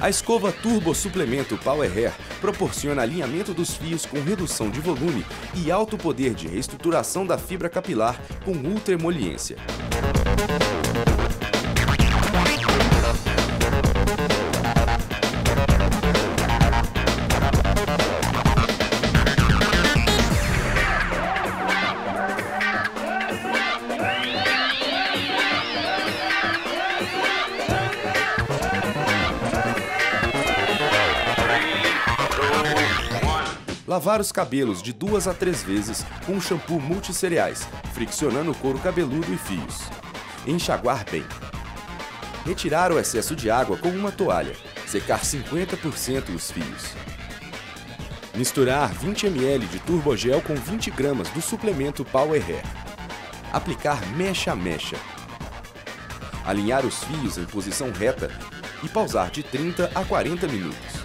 A escova Turbo Suplemento Power Hair proporciona alinhamento dos fios com redução de volume e alto poder de reestruturação da fibra capilar com ultra emoliência. Lavar os cabelos de duas a três vezes com um shampoo multissereais, friccionando o couro cabeludo e fios. Enxaguar bem. Retirar o excesso de água com uma toalha. Secar 50% os fios. Misturar 20 ml de turbogel com 20 gramas do suplemento Power Hair. Aplicar mecha a mecha. Alinhar os fios em posição reta e pausar de 30 a 40 minutos.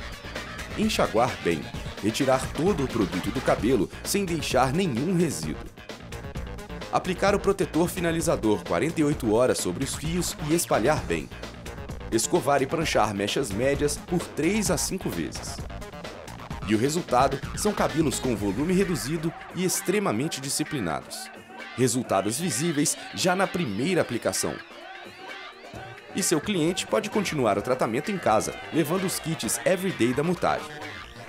Enxaguar bem retirar todo o produto do cabelo sem deixar nenhum resíduo. Aplicar o protetor finalizador 48 horas sobre os fios e espalhar bem. Escovar e pranchar mechas médias por 3 a 5 vezes. E o resultado são cabelos com volume reduzido e extremamente disciplinados. Resultados visíveis já na primeira aplicação. E seu cliente pode continuar o tratamento em casa, levando os kits Everyday da Mutari.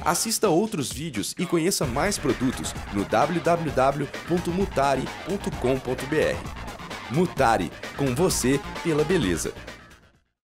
Assista outros vídeos e conheça mais produtos no www.mutari.com.br. Mutari, com você pela beleza.